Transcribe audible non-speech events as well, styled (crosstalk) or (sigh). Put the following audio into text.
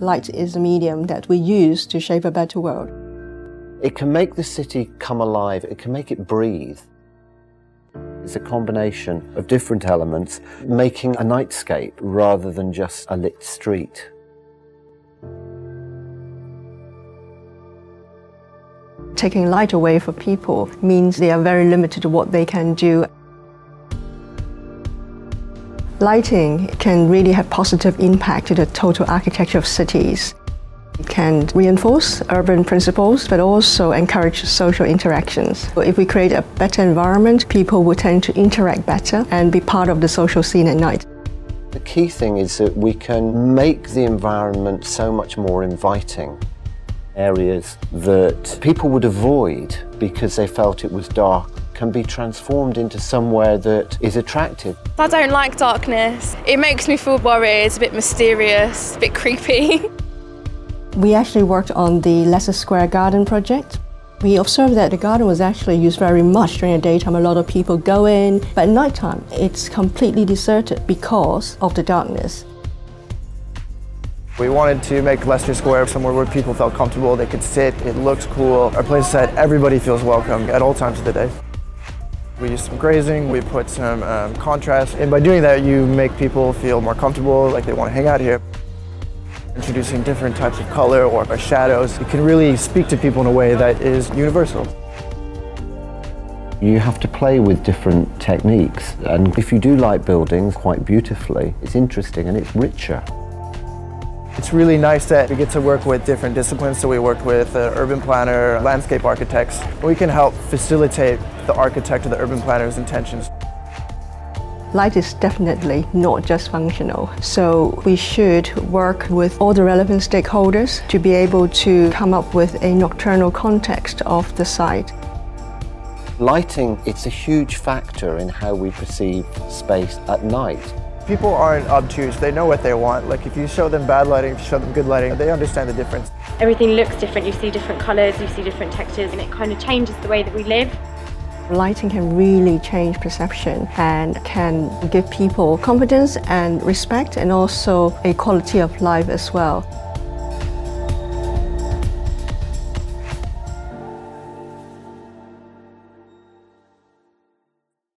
Light is a medium that we use to shape a better world. It can make the city come alive, it can make it breathe. It's a combination of different elements, making a nightscape rather than just a lit street. Taking light away for people means they are very limited to what they can do. Lighting can really have positive impact to the total architecture of cities. It can reinforce urban principles, but also encourage social interactions. If we create a better environment, people will tend to interact better and be part of the social scene at night. The key thing is that we can make the environment so much more inviting. Areas that people would avoid because they felt it was dark can be transformed into somewhere that is attractive. I don't like darkness. It makes me feel worried, a bit mysterious, a bit creepy. (laughs) We actually worked on the Leicester Square Garden project. We observed that the garden was actually used very much during the daytime. A lot of people go in, but at nighttime it's completely deserted because of the darkness. We wanted to make Leicester Square somewhere where people felt comfortable, they could sit, it looks cool. a place that everybody feels welcome at all times of the day. We use some grazing, we put some um, contrast, and by doing that you make people feel more comfortable, like they want to hang out here. Introducing different types of color or, or shadows, it can really speak to people in a way that is universal. You have to play with different techniques, and if you do light buildings quite beautifully, it's interesting and it's richer. It's really nice that we get to work with different disciplines. So we worked with uh, urban planner, landscape architects. We can help facilitate the architect or the urban planner's intentions. Light is definitely not just functional, so we should work with all the relevant stakeholders to be able to come up with a nocturnal context of the site. Lighting, it's a huge factor in how we perceive space at night. People aren't obtuse, they know what they want. Like if you show them bad lighting, if you show them good lighting, they understand the difference. Everything looks different, you see different colours, you see different textures, and it kind of changes the way that we live. Lighting can really change perception and can give people confidence and respect and also a quality of life as well.